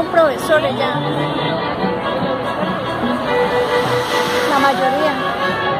son profesores ya. La mayoría.